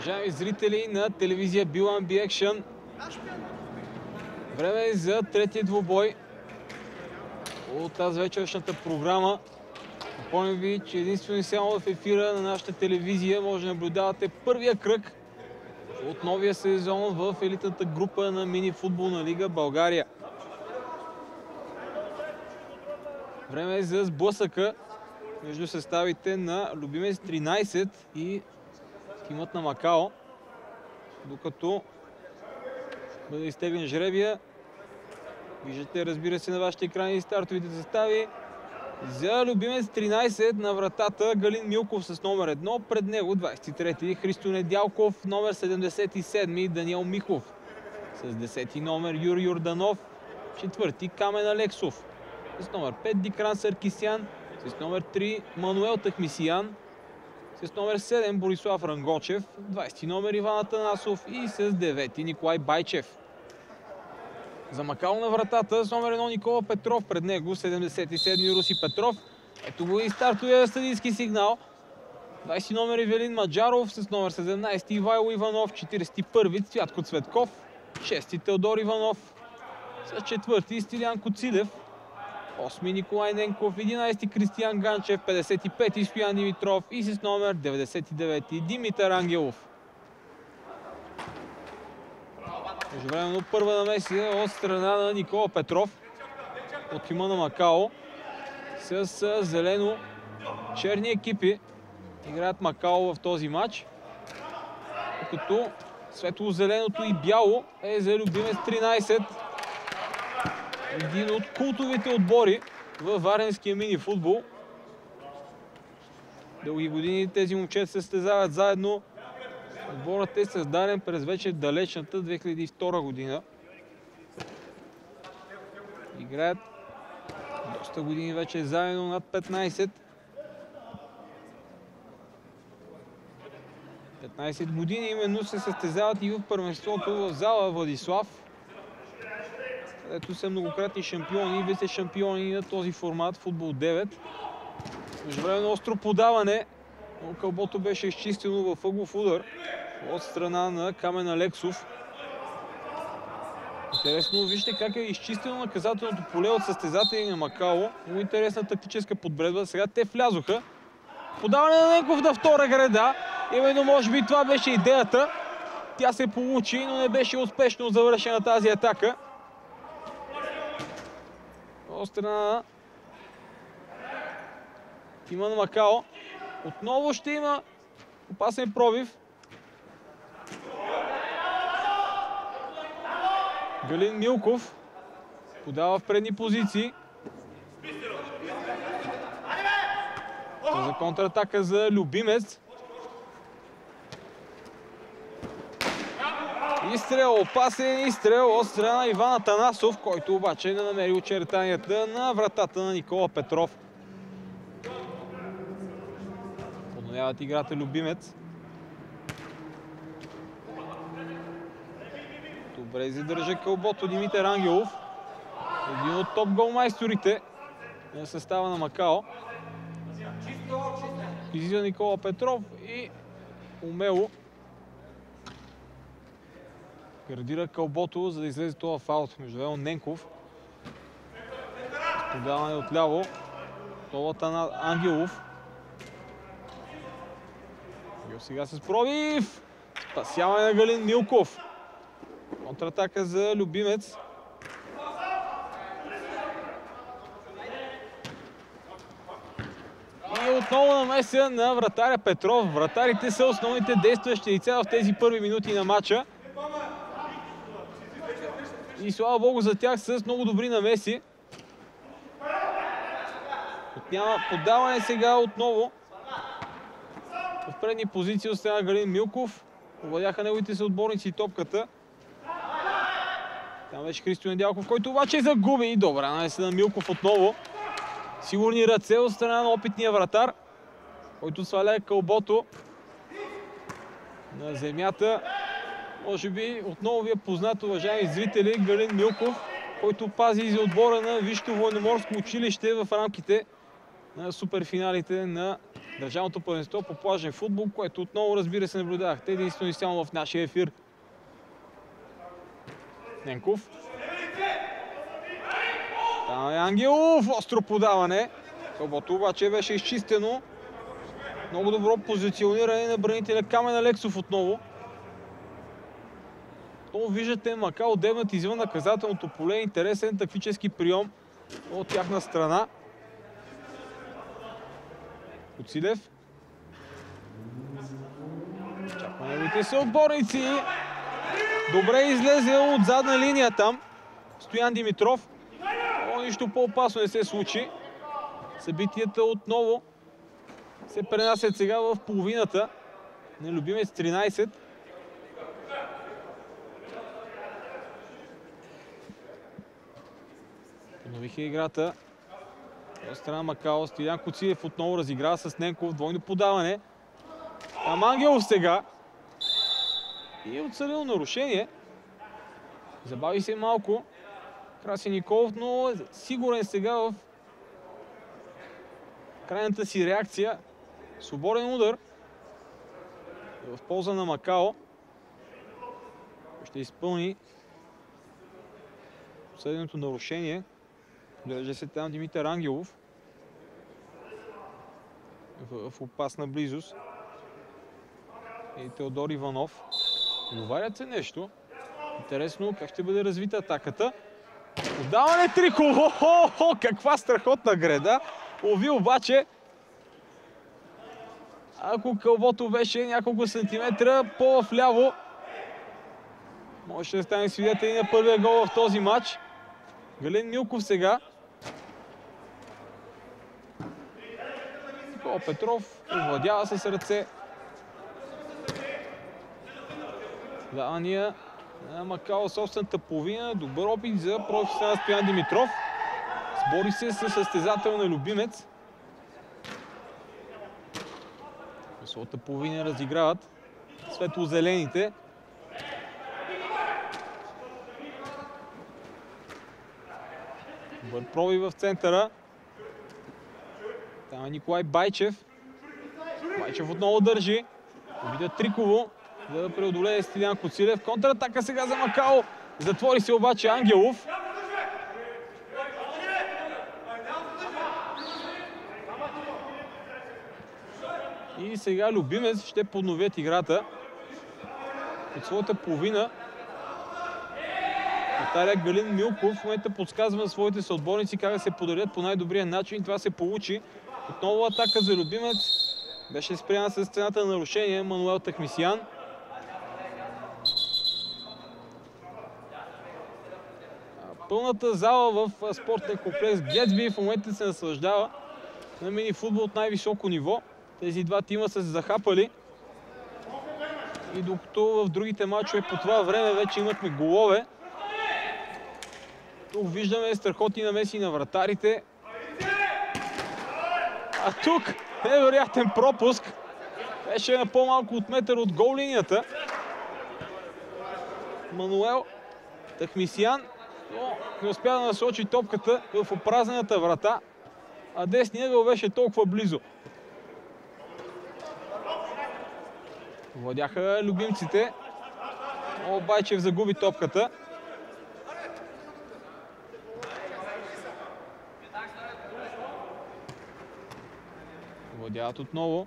Уважаеми зрители на телевизия Билан Би Action, време е за третия двубой от тази вечершната програма. Напомням ви, че единствено и само в ефира на нашата телевизия може да наблюдавате първия кръг от новия сезон в елитната група на мини футболна лига България. Време е за сблъсъка между съставите на Любимец 13 и тимът на Макао. Докато бъде изтеглен жребия, виждате, разбира се, на вашите екрани стартовите състави. За любимец 13 на вратата Галин Милков с номер 1. Пред него 23-ти Христо Недялков, номер 77 Даниел Михов. С 10-ти номер Юр Юрданов, четвърти Камен Алексов. С номер 5 Дикран Саркисян, с номер 3 Мануел Тахмисиян, с номер 7 Борислав Рангочев, 20 номер Иван Атанасов и с 9 Николай Байчев. За Макал на вратата с номер 1 Никола Петров, пред него 77 Руси Петров. Ето го и стартовия съдийски сигнал. 20 номер Ивелин Маджаров с номер 17 Ивайло Иванов, 41 Цвятко Цветков, 6 Теодор Иванов, с четвърти Стилян Коцилев, 8 Николай Ненков, 11 Кристиян Ганчев, 55 Стоян Димитров и с номер 99 Димитър Ангелов. Междувременно първа намесия от страна на Никола Петров от тима на Макао с зелено черни екипи играят Макао в този матч. Като светло-зеленото и бяло е за любимец 13. Един от култовите отбори в Варенския мини футбол. Дълги години тези момчета се състезават заедно Отборът е създаден през вече далечната 2002 година. Играят доста години вече заедно над 15. 15 години именно се състезават и в първенството в зала Владислав, където са многократни шампиони и вице шампиони на този формат Футбол 9. Междувременно остро подаване но кълбото беше изчистено в ъглов удар от страна на Камен Алексов. Интересно, вижте как е изчистено наказателното поле от състезатели на Макао. Много интересна тактическа подбредба. Сега те влязоха. Подаване на Ненков на втора града. Именно може би това беше идеята. Тя се получи, но не беше успешно завършена тази атака. От страна на тима на Макао. Отново ще има опасен пробив. Галин Милков подава в предни позиции. За контратака за Любимец. Изстрел, опасен изстрел от страна Ивана Танасов, който обаче не намери очертанията на вратата на Никола Петров. Подновяват играта Любимец. Добре задържа кълбото Димитър Ангелов. Един от топ голмайсторите на състава на Макао. Излиза Никола Петров и умело градира кълбото, за да излезе това фаут. Между Ненков. Подаване отляво. Толата на Ангелов. Сега с пробив. Спасяване на Галин Милков. Контратака за Любимец. И отново намеся на вратаря Петров. Вратарите са основните действащи лица в тези първи минути на матча. И слава Богу за тях с много добри намеси. Отнява подаване сега отново. В предни позиции от Галин Милков. Овладяха неговите се отборници и топката. Там беше Христо Недялков, който обаче загуби. И добра намеса на Милков отново. Сигурни ръце от страна на опитния вратар, който сваля кълбото на земята. Може би отново ви е познат, уважаеми зрители, Галин Милков, който пази за отбора на Висшето военноморско училище в рамките на суперфиналите на държавното първенство по плажен футбол, което отново разбира се наблюдавахте единствено и само в нашия ефир. Ненков. Там е Ангелов, остро подаване. Кълбото обаче беше изчистено. Много добро позициониране на бранителя Камен Алексов отново. То виждате Мака отдевнат извън наказателното поле. Интересен тактически прием от тяхна страна. Коцилев. Чаква неговите съотборници. Добре излезе от задна линия там. Стоян Димитров. О, нищо по-опасно не се случи. Събитията отново се пренасят сега в половината на любимец 13. Подновиха играта. От страна Макао, Стилян Коцилев отново разиграва с Ненков, двойно подаване. Там Ангелов сега. И отсъдено нарушение. Забави се малко. Краси Николов, но е сигурен сега в крайната си реакция. Свободен удар. В полза на Макао. Ще изпълни съденото нарушение. Държа се там Димитър Ангелов. В, в опасна близост. И Теодор Иванов. Говорят се нещо. Интересно как ще бъде развита атаката. Отдаване Триково! Хо, каква страхотна греда! Ови обаче ако кълбото беше няколко сантиметра по-вляво, може да стане свидетели на първия гол в този матч. Галин Милков сега. Никола Петров овладява с ръце. Давания на Макао собствената половина. Добър опит за професионал Стоян Димитров. Сбори се с състезател на любимец. Своята половина разиграват светло-зелените. Добър проби в центъра. Николай Байчев. Байчев отново държи. Обида Триково, за да преодолее Стилян Коцилев. Контратака сега за Макао. Затвори се обаче Ангелов. И сега Любимец ще подновят играта от своята половина. Наталия Галин Милков в момента подсказва на своите съотборници как да се подарят по най-добрия начин. Това се получи. Отново атака за Любимец. Беше спряна с цената на нарушение Мануел Тахмисиян. Пълната зала в спортен комплекс Гетсби в момента се наслаждава на мини футбол от най-високо ниво. Тези два тима са се захапали. И докато в другите матчове по това време вече имахме голове, тук виждаме страхотни намеси на вратарите. А тук невероятен пропуск. Беше на по-малко от метър от гол линията. Мануел Тахмисиян но не успя да насочи топката в опразнената врата, а десният ъгъл беше толкова близо. Владяха любимците. О, Байчев загуби топката. Владяват отново.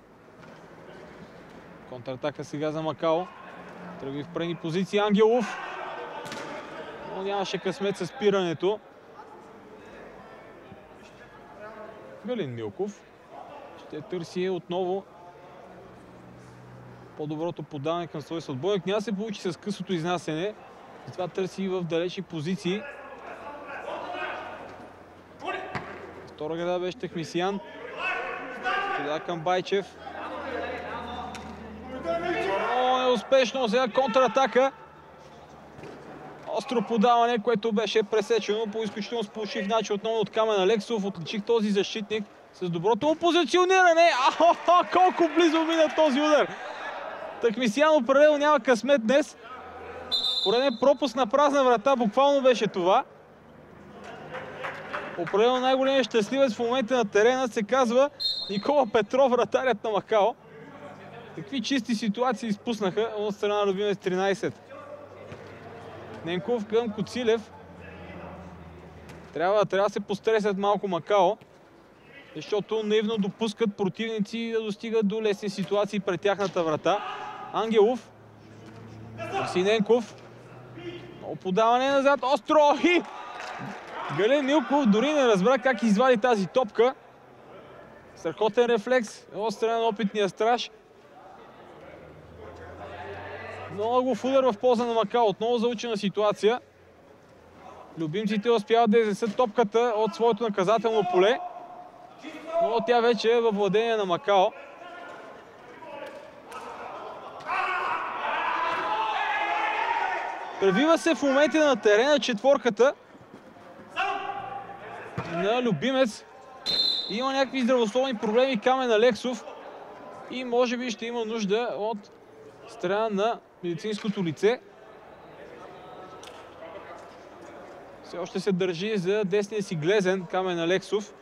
Контратака сега за Макао. Тръгви в прени позиции Ангелов. Но нямаше късмет с спирането. Галин Милков ще търси отново по-доброто подаване към своя съотбойник. Няма се получи с късото изнасяне. Затова търси и в далечи позиции. Втора града беше Техмисиян. Сега към Байчев. О, неуспешно. Сега контратака. Остро подаване, което беше пресечено по изключително сполучив начин отново от Камен Алексов. Отличих този защитник с доброто му позициониране. Ахо, колко близо мина този удар. Такмисиян определено няма късмет днес. Пореден пропуск на празна врата, буквално беше това. Определено най-големият щастливец в момента на терена се казва Никола Петров, вратарят на Макао. Какви чисти ситуации изпуснаха от страна на Любимец 13. Ненков към Коцилев. Трябва, трябва да се постресят малко Макао, защото наивно допускат противници да достигат до лесни ситуации пред тяхната врата. Ангелов. Синенков. Много подаване назад. Остро! И... Гален Милков дори не разбра как извади тази топка. Страхотен рефлекс от страна на опитния страж. Много удар в полза на Макао. Отново заучена ситуация. Любимците успяват да изнесат топката от своето наказателно поле. Но тя вече е във владение на Макао. Превива се в момента на терена четворката на Любимец. Има някакви здравословни проблеми Камен Алексов и може би ще има нужда от страна на медицинското лице. Все още се държи за десния си глезен Камен Алексов.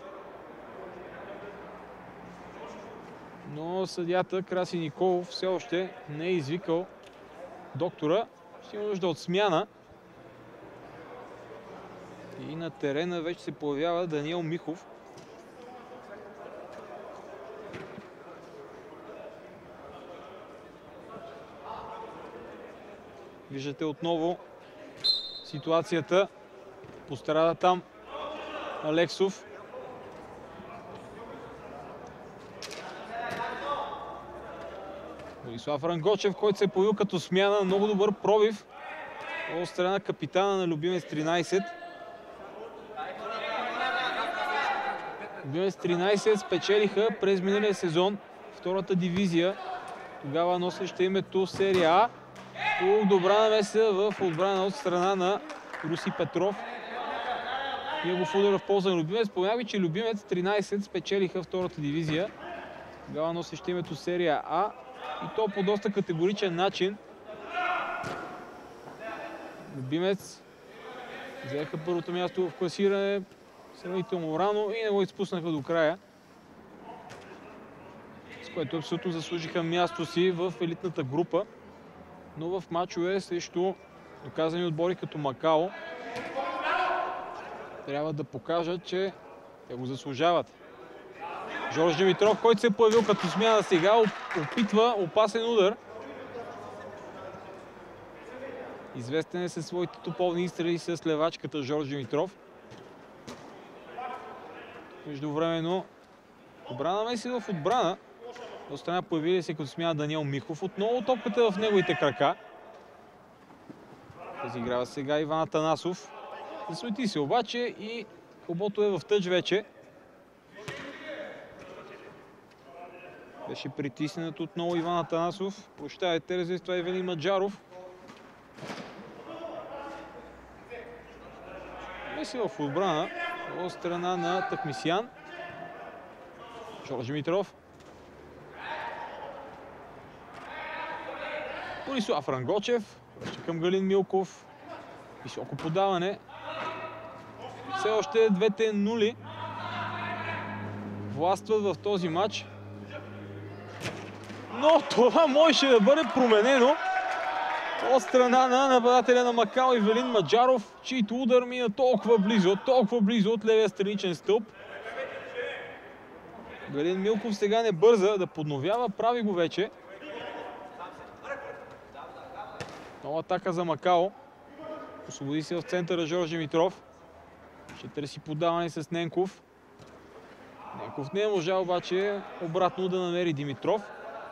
Но съдята Краси Николов все още не е извикал доктора. Ще има нужда от смяна. И на терена вече се появява Даниел Михов. Виждате отново ситуацията. Пострада там Алексов. Борислав Рангочев, който се е появил като смяна. Много добър пробив от страна капитана на Любимец 13. Любимец 13 спечелиха през миналия сезон втората дивизия. Тогава носеща името серия А. По добра намеса в отбрана от страна на Руси Петров. Негов удар в полза на Любимец. Спомнях че Любимец 13 спечелиха втората дивизия. Тогава носеща името серия А. И то по доста категоричен начин. Любимец взеха първото място в класиране сравнително рано и не го изпуснаха до края. С което абсолютно заслужиха място си в елитната група. Но в матчове срещу доказани отбори като Макао трябва да покажат, че те го заслужават. Жорж Димитров, който се е появил като смяна сега, опитва опасен удар. Известен е със своите топовни изстрели с левачката Жорж Димитров. Междувременно добра намеси в отбрана. От страна появили се като смяна Даниел Михов. Отново топката е в неговите крака. Разиграва сега Иван Атанасов. Засвети се обаче и хубото е в тъч вече. Беше притиснат отново Иван Атанасов. Прощавайте, за това Евелин Маджаров. Меси в отбрана от страна на Такмисян. Жорж Димитров. Борислав Рангочев. Връща към Галин Милков. Високо подаване. Все още двете нули властват в този матч. Но това можеше да бъде променено от страна на нападателя на Макао и Велин Маджаров, чийто удар мина толкова близо, толкова близо от левия страничен стълб. Галин Милков сега не бърза да подновява, прави го вече. Нова атака за Макао. Освободи се в центъра Жорж Димитров. Ще търси подаване с Ненков. Ненков не е можал обаче обратно да намери Димитров,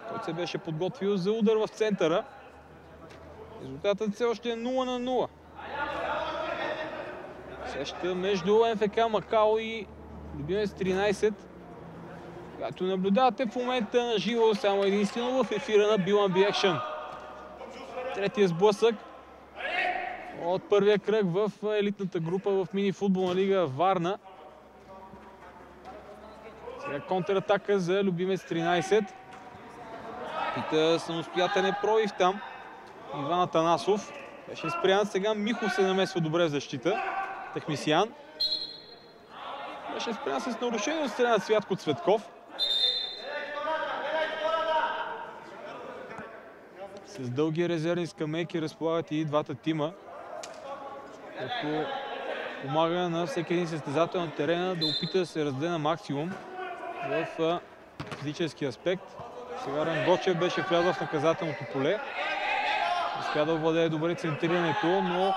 който се беше подготвил за удар в центъра. Резултатът все още е 0 на 0. Сеща между МФК Макао и Любимец 13. Както наблюдавате в момента на живо само единствено в ефира на B1B Action. Третия сблъсък от първия кръг в елитната група в мини футболна лига Варна. Сега контратака за Любимец 13. Пита самостоятелен пробив там. Иван Атанасов. Беше спрян. Сега Михов се намесва добре в защита. Техмисиян. Беше спрян с нарушение от страна Цвятко Цветков. С дълги резервни скамейки разполагат и двата тима. Като помага на всеки един състезател на терена да опита да се разде на максимум в физически аспект. Сега Рангочев беше влязъл в наказателното поле. Успя да владее добре центрирането, но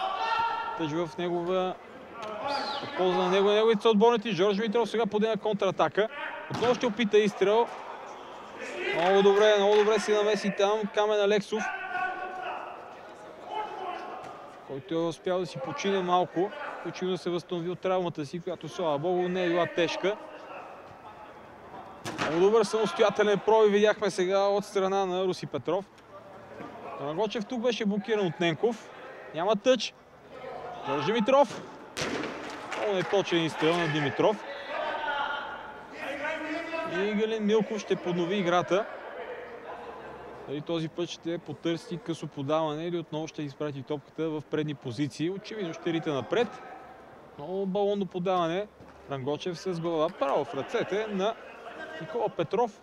тъж в негова полза на него и неговите отборници. Жорж Митров сега подема контратака. Отново ще опита изстрел. Много добре, много добре си намеси там Камен Алексов. Който е успял да си почине малко. Очевидно се възстанови от травмата си, която слава Богу не е била тежка. Много добър самостоятелен проби видяхме сега от страна на Руси Петров. Рангочев тук беше блокиран от Ненков. Няма тъч. Жорж Димитров. Много неточен изстрел на Димитров. И Галин Милков ще поднови играта. Дали този път ще потърси късо подаване или отново ще изпрати топката в предни позиции. Очевидно ще рита напред. Много балонно подаване. Рангочев с глава право в ръцете на Никола Петров.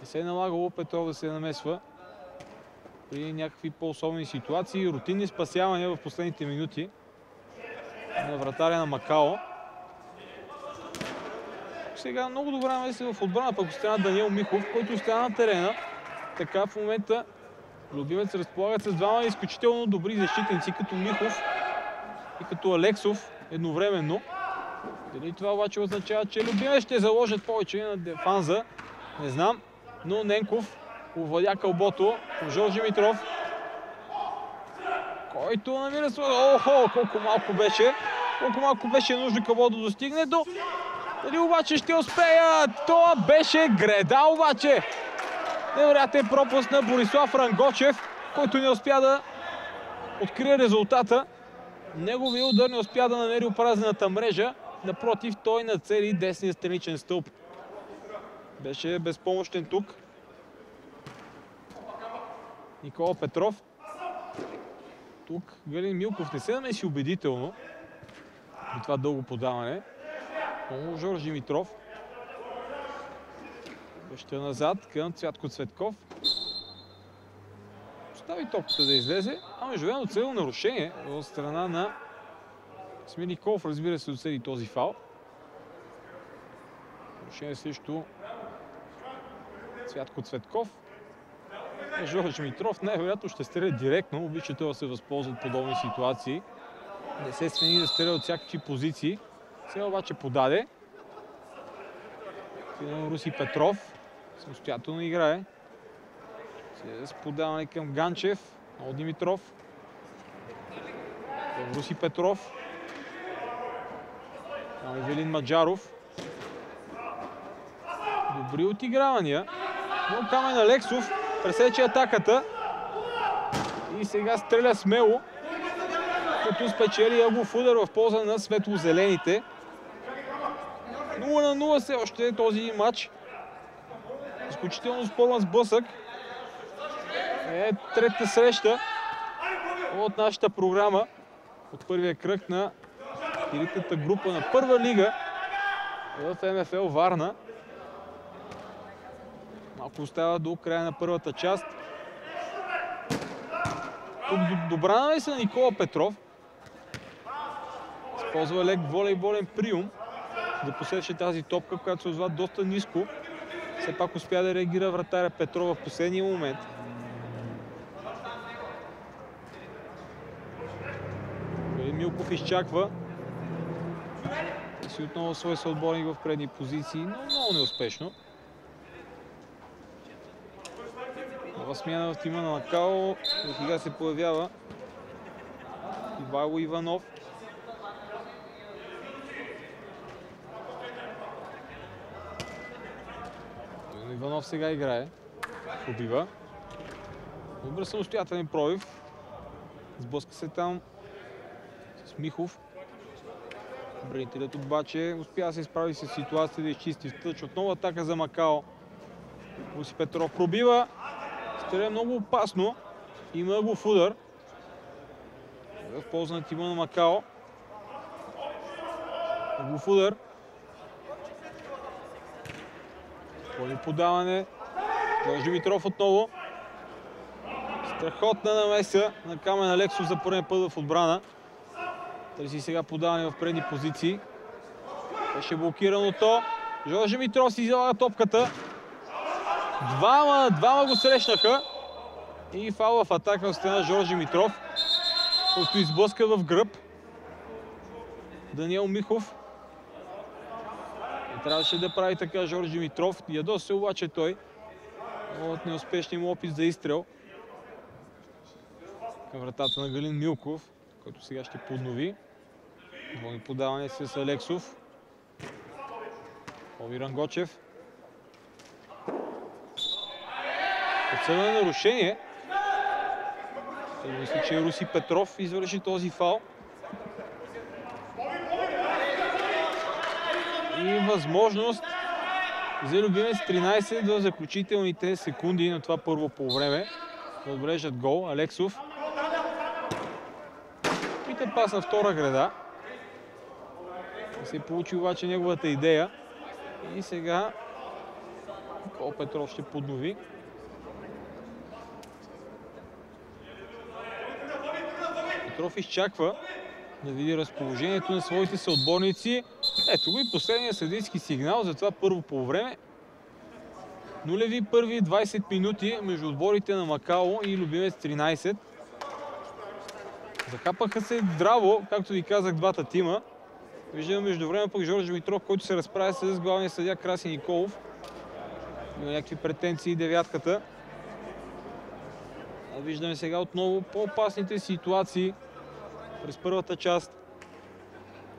Не се е налагало Петров да се намесва при някакви по-особени ситуации. Рутинни спасявания в последните минути на вратаря на Макао. Сега много добра месец в отбрана, пък остана Даниел Михов, който остана на терена. Така в момента Любимец разполагат с двама изключително добри защитници, като Михов и като Алексов едновременно. Дали това обаче означава, че Любимец ще заложат повече на Дефанза? Не знам. Но Ненков овладя кълбото. Жоржи Митров. Който намира своя... Охо, колко малко беше. Колко малко беше нужно кълбото да достигне до... Дали обаче ще успеят? Това беше греда обаче. Невероятен пропуск на Борислав Рангочев, който не успя да открие резултата. Неговия удар не успя да намери опразнената мрежа. Напротив, той нацели десния страничен стълб. Беше безпомощен тук. Никола Петров. Тук Галин Милков не се намеси убедително. И това дълго подаване. Много Жорж Димитров. Връща назад към Цвятко Цветков. Остави топката да излезе. А междувременно цело нарушение от страна на Смирников, разбира се, доседи този фал. Нарушение срещу Цвятко Цветков. Жорж Митров най-вероятно ще стреля директно. Обича да се възползва от подобни ситуации. Не се свени да стреля от всякакви позиции. Сега обаче подаде. Руси Петров. Самостоятелно играе. С подаване към Ганчев. Много Димитров. Руси Петров. Там Евелин Маджаров. Добри отигравания. Но Камен Алексов пресече атаката. И сега стреля смело. Като спечели Ягов удар в полза на светло-зелените. 0 на 0 все още този матч. Изключително спорен сблъсък. Е трета среща от нашата програма. От първия кръг на елитната група на първа лига в МФЛ Варна. Малко остава до края на първата част. Тук добра намеса Никола Петров. Използва лек волейболен приум да посеше тази топка, която се озва доста ниско. Все пак успя да реагира вратаря Петров в последния момент. Милков изчаква. Си отново свой съотборник в предни позиции, но много неуспешно. Нова смяна в тима на Макао. Сега се появява Ивайло Иванов. Иванов сега играе. Убива. Добър самостоятелен пробив. Сблъска се там с Михов. Бранителят обаче успя да се изправи с ситуация да изчисти в тъч. Отново атака за Макао. Руси Петров пробива. Стреля много опасно. Има го в удар. В полза на тима на Макао. Го в удар. Пълни подаване. Жорж Димитров отново. Страхотна намеса на Камен Алексов за първи път в отбрана. Търси сега подаване в предни позиции. Беше блокирано то. Жоржи Митров си излага топката. Двама, двама го срещнаха. И фал в атака от страна Жоржи Митров, който изблъска в гръб. Даниел Михов. Трябваше да прави така Жоржи Митров. Ядоса обаче той от неуспешния му опит за изстрел към вратата на Галин Милков, който сега ще поднови. Двойно подаване с Алексов. Овиран Гочев. Подсъдно нарушение. Мисля, че Руси Петров извърши този фал. И възможност за любимец 13 до заключителните секунди на това първо по време. Да отбележат гол. Алексов. Пита пас на втора града. Се получи обаче неговата идея. И сега Кол Петров ще поднови. Петров изчаква да види разположението на своите съотборници. Ето го и последния съдийски сигнал за това първо по време. Нулеви първи 20 минути между отборите на Макао и Любимец 13. Захапаха се здраво, както ви казах, двата тима. Виждаме между време пък Жорж Митров, който се разправя с главния съдя Краси Николов. Има някакви претенции девятката. А виждаме сега отново по-опасните ситуации през първата част.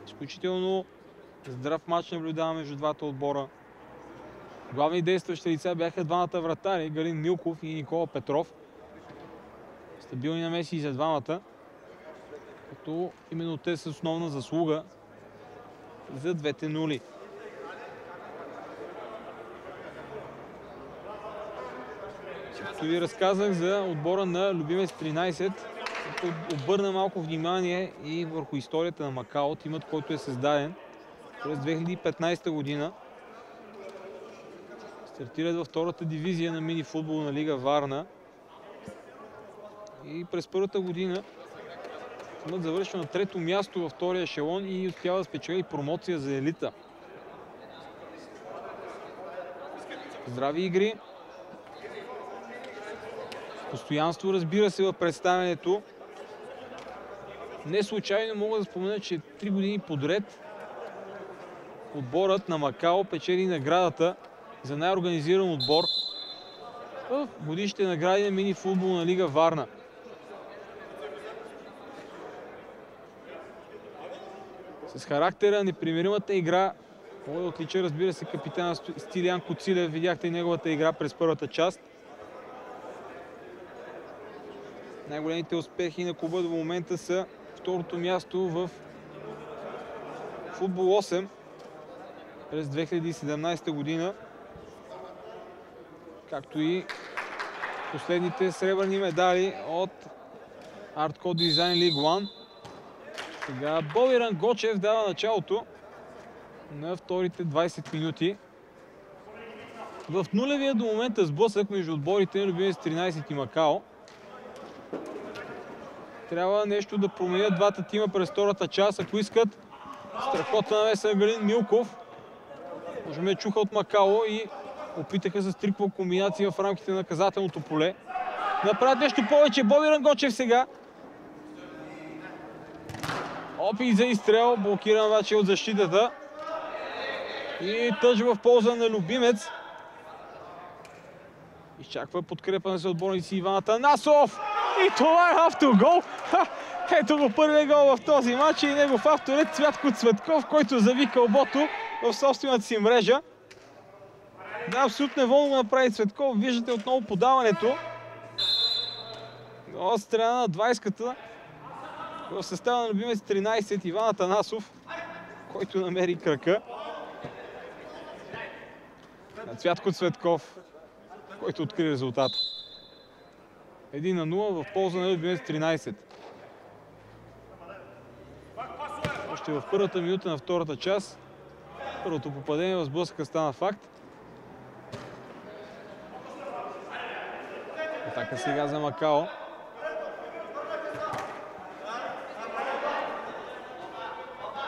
Изключително здрав матч наблюдаваме между двата отбора. Главни действащи лица бяха двамата вратари, Галин Милков и Никола Петров. Стабилни намеси и за двамата, като именно те са основна заслуга за двете нули. Както ви разказах за отбора на Любимец 13, като обърна малко внимание и върху историята на Макао, тимът, който е създаден през 2015 година. Стартират във втората дивизия на мини футболна лига Варна. И през първата година имат завършва на трето място във втория ешелон и успява да спечели промоция за елита. Здрави игри. Постоянство, разбира се, в представянето. Не случайно мога да спомена, че три години подред отборът на Макао печели наградата за най-организиран отбор в годишните награди на мини футболна лига Варна. С характера, непримиримата игра, мога отлича, разбира се, капитана Стилиан Коцилев. Видяхте и неговата игра през първата част. Най-големите успехи на клуба до момента са второто място в футбол 8 през 2017 година, както и последните сребърни медали от Art Code Design League 1. Сега Бовиран Гочев дава началото на вторите 20 минути. В нулевия до момента сблъсък между отборите на Любимец 13 и Макао. Трябва нещо да променят двата тима през втората част, ако искат страхотна намеса на Галин Милков. Може ме чуха от Макао и опитаха с триква комбинация в рамките на наказателното поле. Направят нещо повече. Боби Рангочев сега. Опит за изстрел, блокиран обаче от защитата. И тъж в полза на Любимец. Изчаква подкрепа на отборници Иван Атанасов. И това е автогол. Ето го първият гол в този матч и негов автор е Цвятко Цветков, който зави кълбото в собствената си мрежа. Да, абсолютно неволно го направи Цветков. Виждате отново подаването. От страна на 20-ката в състава на любимец 13 Иван Атанасов, който намери кръка. На Цвятко Цветков, който откри резултата. 1 на 0 в полза на любимец 13. Още в първата минута на втората част Първото попадение в сблъсъка стана факт. Атака сега за Макао.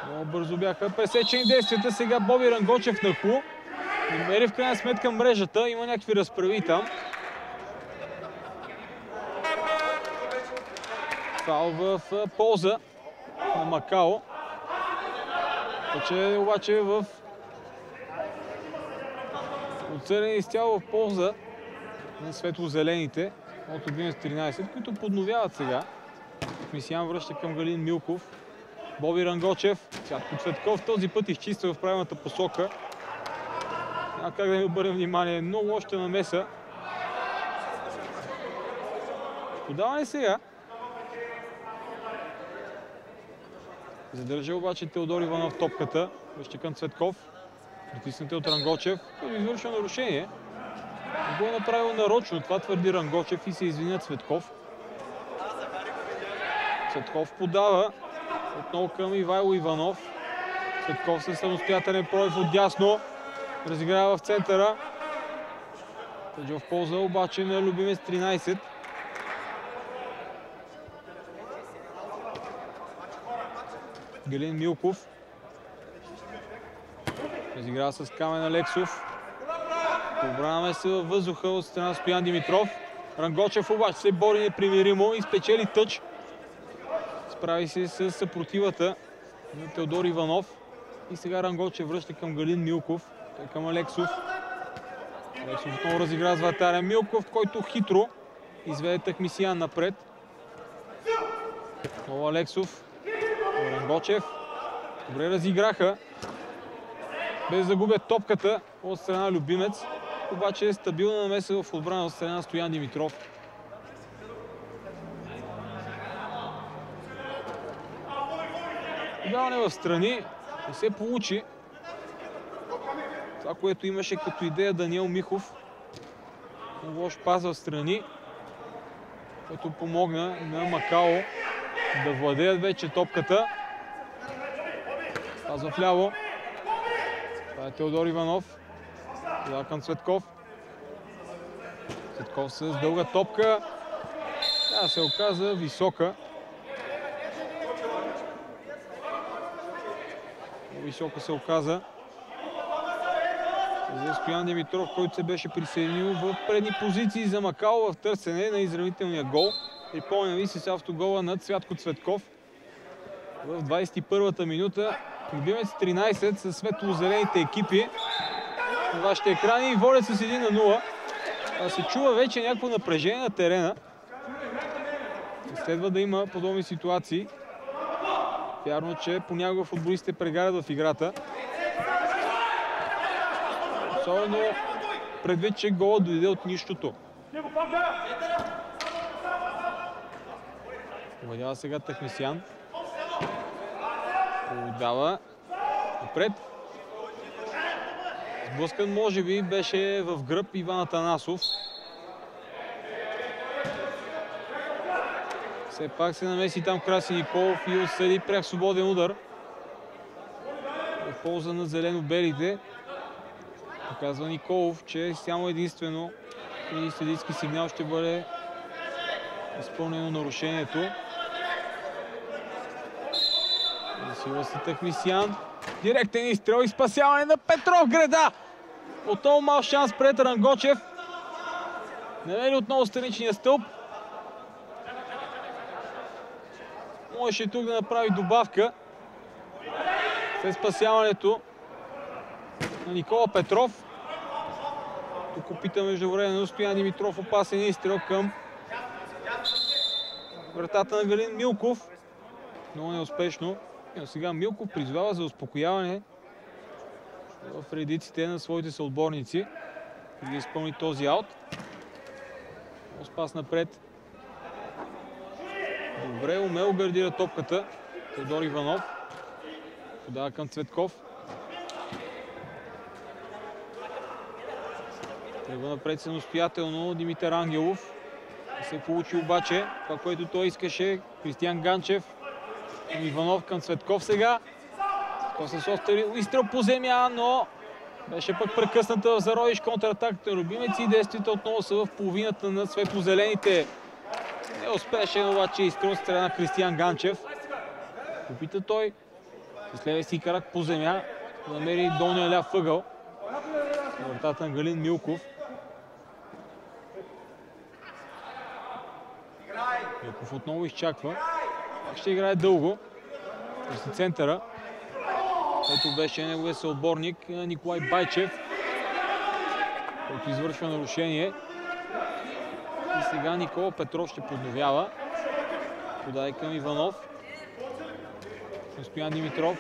Много бързо бяха пресечени действията. Сега Боби Рангочев на ху. Намери в крайна сметка мрежата. Има някакви разправи там. Фал в полза на Макао. Вече обаче в отсъден изцяло в полза на светло-зелените от 11-13, които подновяват сега. Мисиян връща към Галин Милков. Боби Рангочев. Цятко Цветков този път изчиства в правилната посока. Няма как да ми обърнем внимание. Много още намеса. Подаване сега. Задържа обаче Теодор Иванов топката. Връща към Цветков. Притиснате от Рангочев. Той извършва нарушение. Го е направил нарочно. Това твърди Рангочев и се извиня Цветков. Цветков подава. Отново към Ивайло Иванов. Цветков със самостоятелен прояв от дясно. Разиграва в центъра. Тъджа в полза обаче на любимец 13. Галин Милков. Разиграва с Камен Алексов. Обрана се във въздуха от страна Стоян Димитров. Рангочев обаче се бори непримиримо и спечели тъч. Справи се с съпротивата на Теодор Иванов. И сега Рангочев връща към Галин Милков. Към Алексов. Алексов отново разигра с вратаря Милков, който хитро изведе Тахмисиян напред. Отново Алексов. Рангочев. Добре разиграха. Без да губят топката от страна Любимец. Обаче е стабилна намеса в отбрана от страна Стоян Димитров. Подаване в страни не се получи. Това, което имаше като идея Даниел Михов. Лош пас в страни, който помогна на Макао да владеят вече топката. Пас в ляво. Това е Теодор Иванов. Това към Цветков. Цветков с дълга топка. Тя се оказа висока. Висока се оказа. За Стоян Димитров, който се беше присъединил в предни позиции за Макао в търсене на изравнителния гол. Припомням ви с автогола на Цвятко Цветков в 21-та минута. Любимец 13 с светло-зелените екипи на вашите екрани и водят с 1 на 0. А се чува вече някакво напрежение на терена. Следва да има подобни ситуации. Вярно, че понякога футболистите прегарят в играта. Особено предвид, че голът дойде от нищото. Поведява сега Тахмисян. Отдава напред. Сблъскан може би беше в гръб Иван Атанасов. Все пак се намеси там Краси Николов и отсъди прях свободен удар. В полза на зелено-белите. Показва Николов, че само единствено и следитски сигнал ще бъде изпълнено нарушението. Засила се Тахмисян. Директен изстрел и спасяване на Петров града. Отново мал шанс пред Рангочев. Намери отново страничния стълб. Можеше тук да направи добавка. След спасяването на Никола Петров. Тук опита между време на Стоян Димитров опасен изстрел към вратата на Галин Милков. Много неуспешно. Но сега Милков призвава за успокояване в редиците на своите съотборници. И да изпълни този аут. Спас напред. Добре, умело гардира топката. Теодор Иванов. Подава към Цветков. Тръгва напред самостоятелно Димитър Ангелов. Не се получи обаче това, което той искаше. Кристиян Ганчев. Иванов към Цветков сега. Той с остър изстрел по земя, но беше пък прекъсната в зародиш контратаката на Любимец и действията отново са в половината на светло-зелените. Не успеше обаче изстрел страна Кристиян Ганчев. Опита той С левия си крак по земя. Намери долния ляв въгъл. Вратата на Галин Милков. Милков отново изчаква. Ще играе дълго. През центъра. Ето беше неговия съотборник Николай Байчев, който извършва нарушение. И сега Никола Петров ще подновява. Подай към Иванов. Стоян Димитров.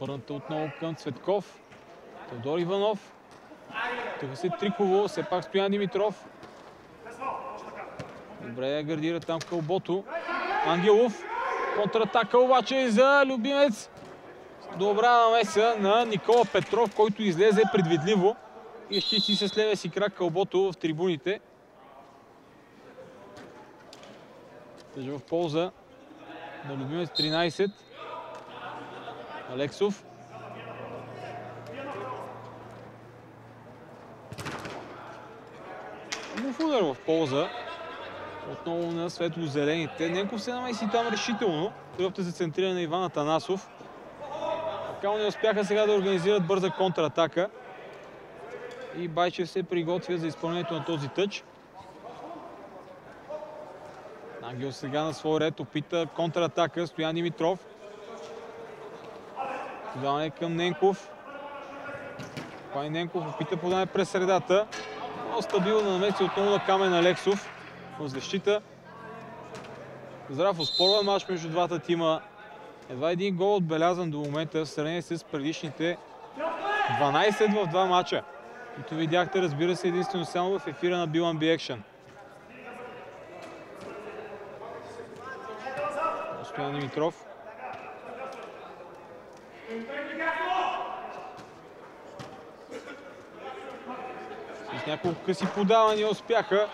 Върната отново към Цветков. Теодор Иванов. Тук се Триково, все пак Стоян Димитров. Добре гардира там кълбото. Ангелов. Контратака обаче за любимец. Добра намеса на Никола Петров, който излезе предвидливо и изчисти с левия си крак кълбото в трибуните. Тъжа в полза на любимец 13. Алексов. Удар в полза. Отново на светло-зелените. Ненков се намеси там решително. Тръпта се центрира на Иван Атанасов. Не успяха сега да организират бърза контратака. И Байчев се приготвя за изпълнението на този тъч. Ангел сега на свой ред опита контратака. Стоян Димитров. Подаване към Ненков. Пай Ненков опита подаване през средата. Много стабилно намеси отново на Камен Алексов в защита. Здрав успорван матч между двата тима. Едва един гол отбелязан до момента в сравнение с предишните 12 в два матча. Които видяхте, разбира се, единствено само в ефира на Билан Би Action. Стоян Димитров. С няколко къси подавания успяха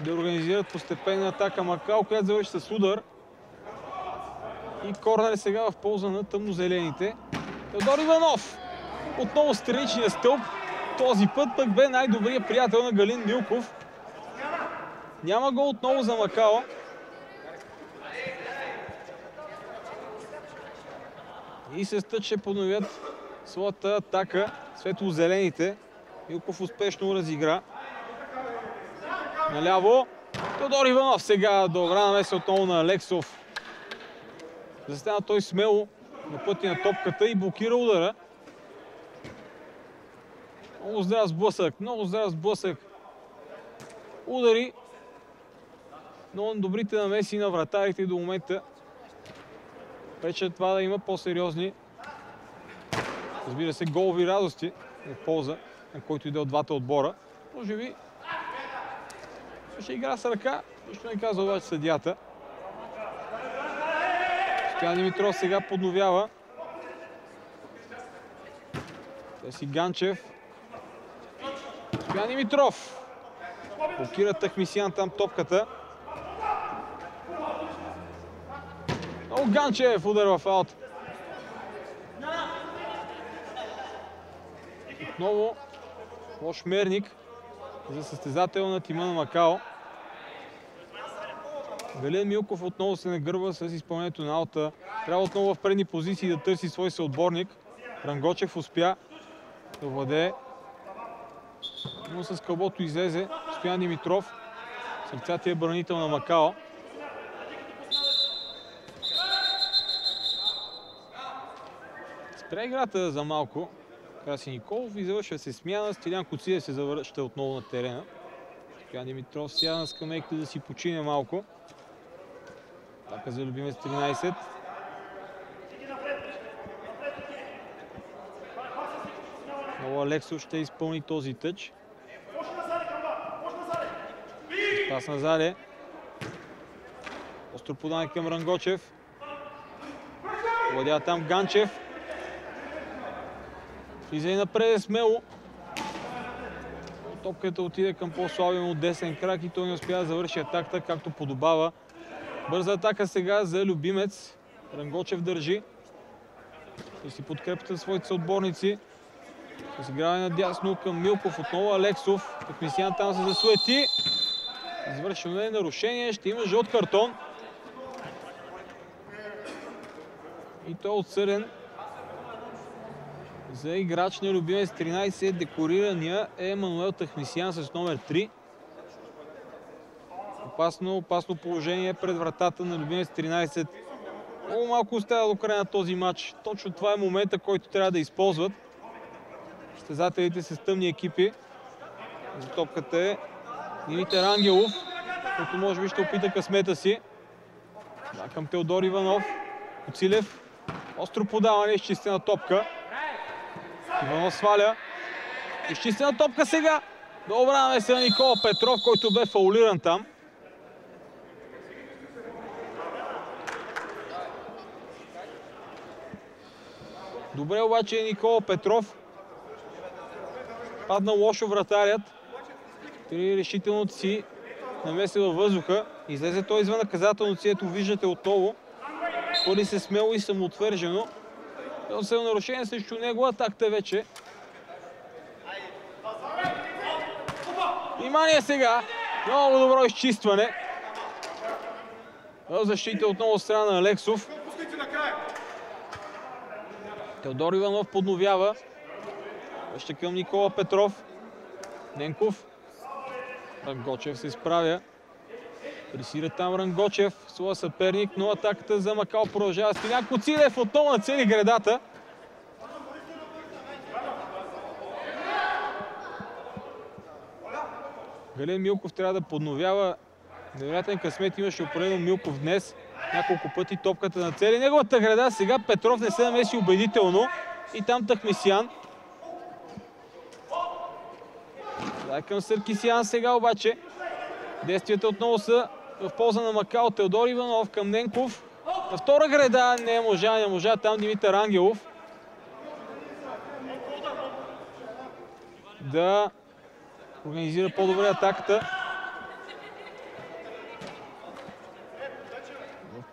да организират постепенна атака Макао, която завърши с удар. И корнер е сега в полза на тъмнозелените. Теодор Иванов! Отново страничния стълб. Този път пък бе най-добрият приятел на Галин Милков. Няма го отново за Макао. И се стъче подновят своята атака. Светло-зелените. Милков успешно разигра. Наляво. Тодор Иванов сега добра намеса отново на Алексов. Застана той смело на пъти на топката и блокира удара. Много здрав сблъсък, много здрав сблъсък. Удари. Но добрите намеси на вратарите до момента пречат това да има по-сериозни разбира се, голови радости в полза на който иде от двата отбора. Може би ще игра с ръка. Нищо не казва обаче съдията. Стоян Димитров сега подновява. Теси Ганчев. Стоян Димитров. Блокира Тахмисиян там топката. Много Ганчев удар в аут. Отново лош мерник за състезател на тима на Макао. Гален Милков отново се нагърва с изпълнението на аута. Трябва отново в предни позиции да търси свой съотборник. Рангочев успя да владее. Но с кълбото излезе Стоян Димитров. Сърцатия бранител на Макао. Спря играта за малко. Краси Николов и завършва се смяна. Стилян Коция се завършва отново на терена. Стоян Димитров сяда на скамейката да си почине малко. Така за любимец 13. Много Алексов ще изпълни този тъч. Пас на Зале. Остро подане към Рангочев. Владява там Ганчев. Влиза и напред смело. Топката отиде към по-слабия му десен крак и той не успя да завърши атаката, както подобава. Бърза атака сега за Любимец. Рангочев държи. И си подкрепата своите съотборници. С надясно към Милков. Отново Алексов. От там се засуети. Извършено нарушение. Ще има жълт картон. И той е отсъден за играч на любимец 13 декорирания е Мануел Тахмисиян с номер 3. Опасно, опасно положение пред вратата на любимец 13. Много малко остава до края на този матч. Точно това е момента, който трябва да използват. Състезателите с тъмни екипи. За топката е Димитър Ангелов, който може би ще опита късмета си. Да, към Теодор Иванов. Коцилев. Остро подаване, изчистена топка. Иванов сваля. Изчистена топка сега. Добра намеса на Никола Петров, който бе фаулиран там. Добре обаче е Никола Петров. Падна лошо вратарят. При решителното си намеси във въздуха. Излезе той извън наказателното си, ето виждате отново. Ходи се смело и самоотвържено. Едно се нарушение срещу него, атакта вече. Внимание сега! Много добро изчистване. Защита отново страна на Алексов. Теодор Иванов подновява. Връща към Никола Петров. Ненков. Рангочев се изправя. Пресира там Рангочев, своя съперник, но атаката за Макал продължава. Стилян Коцилев отново на цели гредата. Гален Милков трябва да подновява. Невероятен късмет имаше определено Милков днес. Няколко пъти топката на цели. Неговата града сега Петров не се намеси убедително. И там Тахмисян. Дай към Съркисян сега обаче. Действията отново са в полза на Макао. Теодор Иванов към Ненков. На втора града не можа, не можа. Там Димитър Ангелов. Да организира по-добре атаката.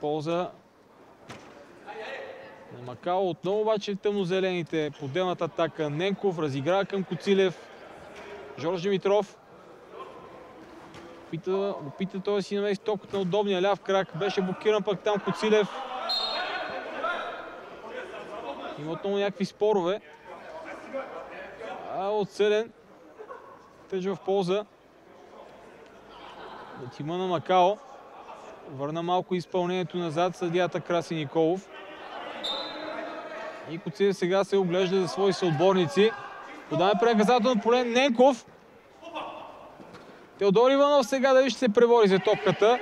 Полза на Макао. Отново обаче тъмнозелените. Поделната атака. Ненков разиграва към Коцилев. Жорж Димитров. Опита, опита той да си намеси топката на удобния ляв крак. Беше блокиран пък там Коцилев. Има отново някакви спорове. А отсъден. Тъж в полза. Тима на Макао. Върна малко изпълнението назад съдията Краси Николов. И Коцилев сега се оглежда за свои съотборници. Подаваме пренаказателно поле Ненков. Теодор Иванов сега дали ще се пребори за топката.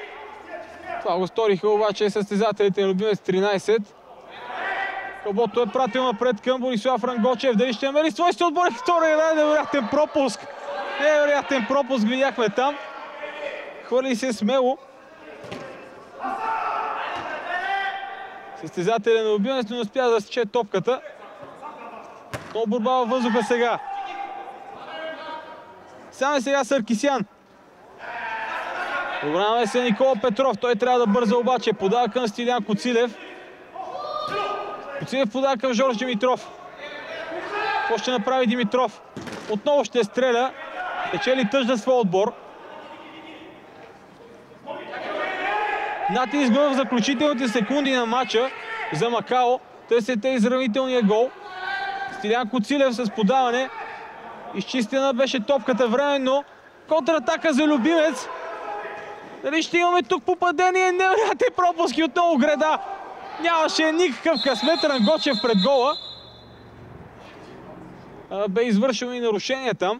Това го сториха обаче състезателите на Любимец 13. Кълбото е пратил напред към Борислав Рангочев. Дали ще намери свой отбор? Втори невероятен пропуск. Невероятен пропуск видяхме там. Хвърли се смело. Състезателя на Любимец не успя да сече топката. Но борба във въздуха сега. Само сега Съркисян. Добра намеса Никола Петров. Той трябва да бърза обаче. Подава към Стилян Коцилев. Коцилев подава към Жорж Димитров. Какво ще направи Димитров? Отново ще стреля. Печели тъжда своя отбор. Натиск в заключителните секунди на матча за Макао. Търсите изравнителния гол. Стилян Коцилев с подаване. Изчистена беше топката временно. Контратака за Любимец. Дали ще имаме тук попадение? Невероятни пропуски отново града. Нямаше никакъв късмет Рангочев пред гола. Бе извършено и нарушение там.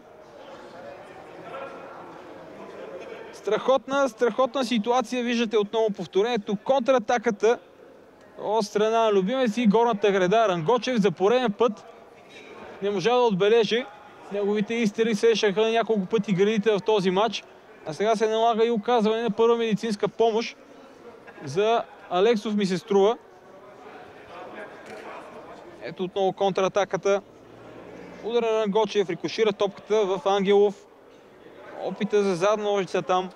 Страхотна, страхотна ситуация. Виждате отново повторението. Контратаката от страна на Любимец и горната града. Рангочев за пореден път не можа да отбележи. Неговите изтери срещаха няколко пъти градите в този матч. А сега се налага и оказване на първа медицинска помощ за Алексов ми се струва. Ето отново контратаката. Удара на Гочев, рикошира топката в Ангелов. Опита за задна ножица там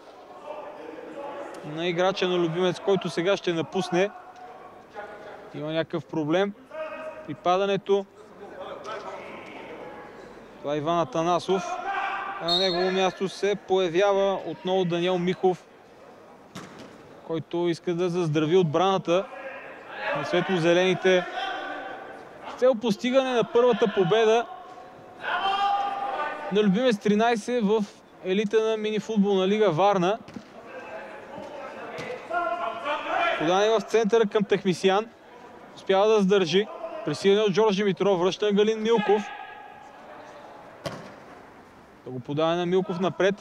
на играча на Любимец, който сега ще напусне. Има някакъв проблем при падането. Това е Иван Атанасов. На негово място се появява отново Даниел Михов, който иска да заздрави отбраната на светло-зелените. С цел постигане на първата победа на Любимец 13 в елита на мини-футболна лига Варна. Подане в центъра към Тахмисян. Успява да сдържи. Пресилен от Джордж Димитров. Връща на Галин Милков. Да го подава на Милков напред.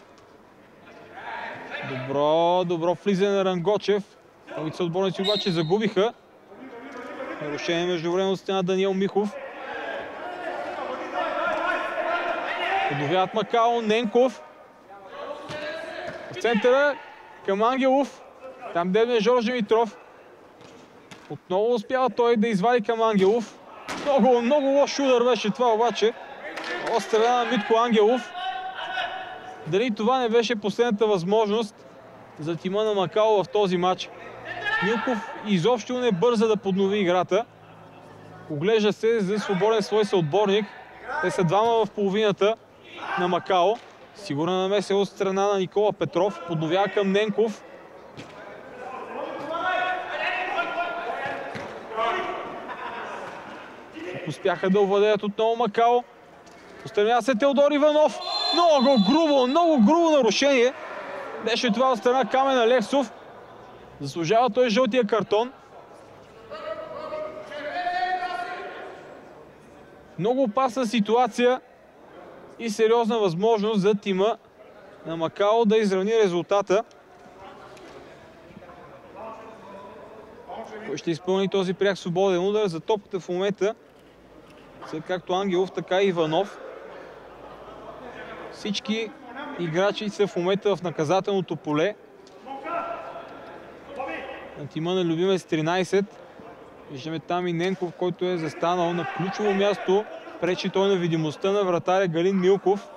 Добро, добро влизане на Рангочев. Новите отборници обаче загубиха. Нарушение между време от стена Даниел Михов. Подновяват Макао, Ненков. Центъра към Ангелов. Там дебне Жорж Димитров. Отново успява той да извади към Ангелов. Много, много лош удар беше това обаче. От страна на Митко Ангелов. Дали това не беше последната възможност за тима на Макао в този матч. Милков изобщо не бърза да поднови играта. Оглежда се за свободен свой съотборник. Те са двама в половината на Макао. Сигурна намеса от страна на Никола Петров. Подновява към Ненков. Успяха да овладеят отново Макао. Устремява се Теодор Иванов. Много грубо, много грубо нарушение. Беше това от страна Камен Алексов. Заслужава той жълтия картон. Много опасна ситуация и сериозна възможност за тима на Макао да изравни резултата. Кой ще изпълни този пряк свободен удар за топката в момента са както Ангелов, така и Иванов. Всички играчи са в момента в наказателното поле. На тима на Любимец 13. Виждаме там и Ненков, който е застанал на ключово място. Пречи той на видимостта на вратаря Галин Милков.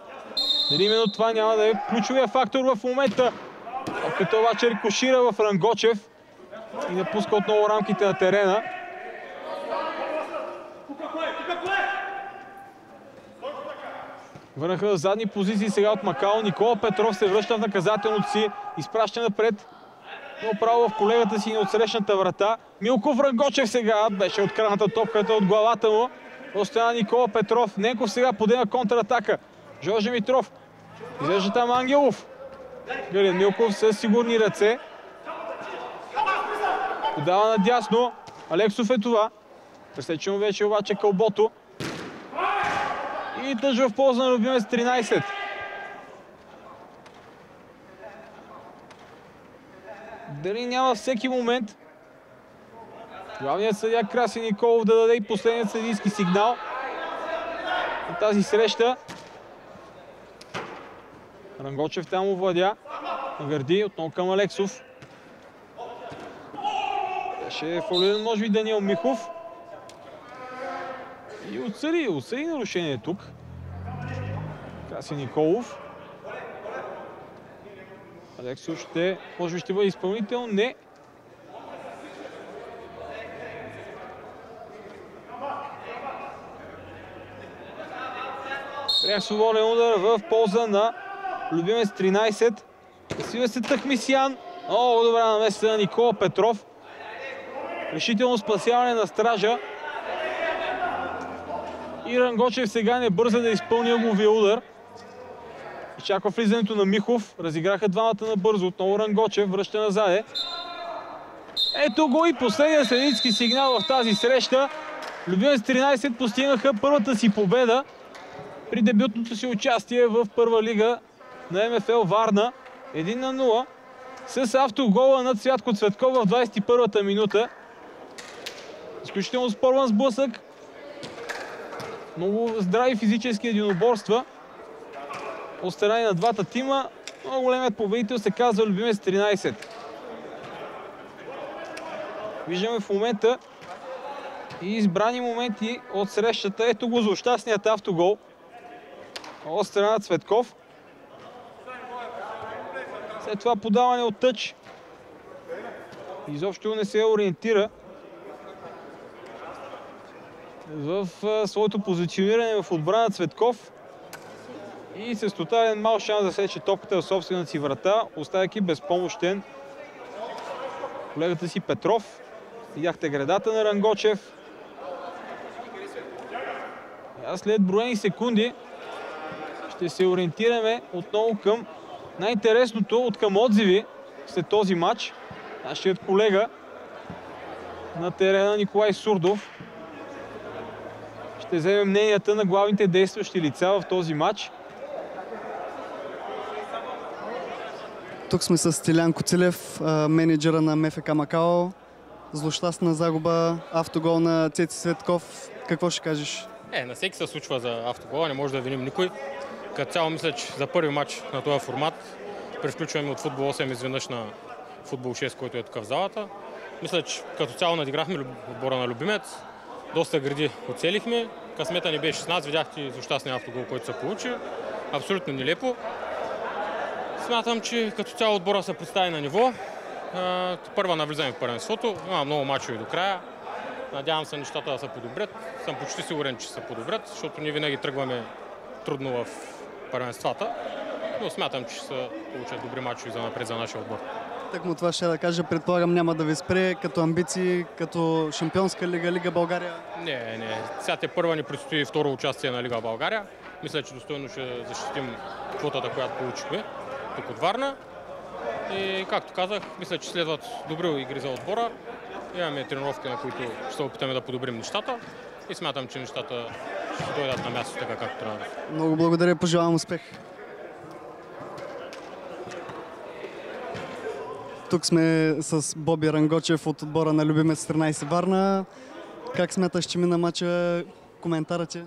Дали именно това няма да е ключовия фактор в момента. Като обаче рикошира в Рангочев и напуска отново рамките на терена. Върнаха в задни позиции сега от Макао. Никола Петров се връща в наказателното си. Изпраща напред. Но право в колегата си на отсрещната врата. Милков Рангочев сега. Беше открадната топката от главата му. Остана Никола Петров. Ненков сега подема контратака. Жорж Митров. Изглежда там Ангелов. Галин Милков с сигурни ръце. Подава надясно. Алексов е това. Пресечено вече обаче кълбото. И тъж в полза на Любимец 13. Дали няма всеки момент главният съдя Краси Николов да даде и последният съдийски сигнал на тази среща. Рангочев там овладя. Гърди отново към Алексов. Беше фолиран може би Даниел Михов. И отсъди, отсъди нарушение тук. Краси Николов. Алексов ще, може би ще бъде изпълнител. Не. Прях свободен удар в полза на Любимец 13. Свива се Тахмисян. Много добра намеса на Никола Петров. Решително спасяване на стража. И Рангочев сега не бърза да изпълни ъгловия удар. Изчаква влизането на Михов. Разиграха двамата на бързо. Отново Рангочев връща назаде. Ето го и последния следницки сигнал в тази среща. Любимец 13 постигнаха първата си победа при дебютното си участие в първа лига на МФЛ Варна. 1 на 0 с автогола на Цвятко Цветков в 21-та минута. Изключително спорван сблъсък. Много здрави физически единоборства от страна на двата тима. Много големият победител се казва Любимец 13. Виждаме в момента и избрани моменти от срещата. Ето го злощастният автогол от страна на Цветков. След това подаване от тъч. Изобщо не се ориентира в своето позициониране в отбрана Цветков и с тотален мал шанс да сече топката в собствената си врата, оставяйки безпомощен колегата си Петров. Видяхте гредата на Рангочев. А след броени секунди ще се ориентираме отново към най-интересното от към отзиви след този матч. Нашият колега на терена Николай Сурдов ще вземе мненията на главните действащи лица в този матч. Тук сме с Стилян Коцилев, менеджера на МФК Макао. Злощастна загуба, автогол на Цеци Светков. Какво ще кажеш? Е, на всеки се случва за автогола, не може да виним никой. Като цяло мисля, че за първи матч на този формат превключваме от футбол 8 изведнъж на футбол 6, който е тук в залата. Мисля, че като цяло надиграхме отбора на Любимец. Доста гради оцелихме. Късмета ни беше 16, видяхте злощастния автогол, който се получи. Абсолютно нелепо. Смятам, че като цяло отбора се представи на ниво. Първа навлизаме в първенството. Има много мачове до края. Надявам се нещата да се подобрят. Съм почти сигурен, че се подобрят, защото ние винаги тръгваме трудно в първенствата. Но смятам, че ще се получат добри мачове за напред за нашия отбор. Так му това ще да кажа, предполагам няма да ви спре като амбиции, като Шампионска лига, Лига България. Не, не. Сега те първа ни предстои второ участие на Лига България. Мисля, че достойно ще защитим квотата, която получихме тук от Варна. И както казах, мисля, че следват добри игри за отбора. Имаме тренировки, на които ще се опитаме да подобрим нещата и смятам, че нещата ще дойдат на място така, както трябва. Много благодаря, пожелавам успех. Тук сме с Боби Рангочев от отбора на Любимец 13 Варна. Как смяташ, че мина матча? Коментара ти?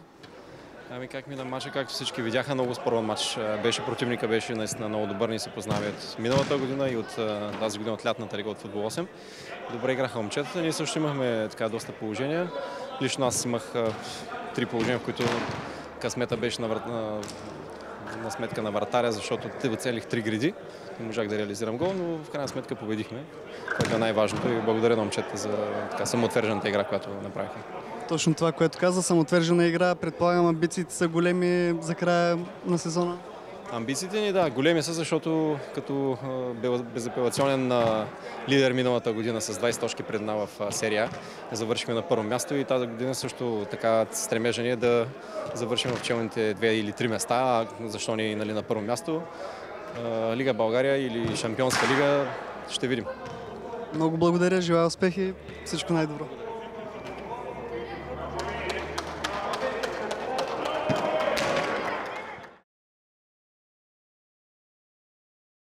Ами как мина матча, както всички видяха, много спорен матч. Беше противника, беше наистина много добър, ни се познаваме от миналата година и от тази година от лятната лига от футбол 8. Добре играха момчетата. Ние също имахме така доста положения. Лично аз имах три положения, в които късмета беше на, врат... на... на сметка на вратаря, защото те целих три гради. Не можах да реализирам гол, но в крайна сметка победихме, което е най-важното и благодаря на момчета за така самоотвержената игра, която направиха. Точно това, което каза, самоотвержена игра. Предполагам, амбициите са големи за края на сезона. Амбициите ни, да, големи са, защото като безапелационен лидер миналата година с 20 точки пред една в серия, завършихме на първо място и тази година също така стремежа ни е да завършим в челните две или три места, защо ни нали, на първо място. Лига България или Шампионска лига, ще видим. Много благодаря, желая успехи, всичко най-добро.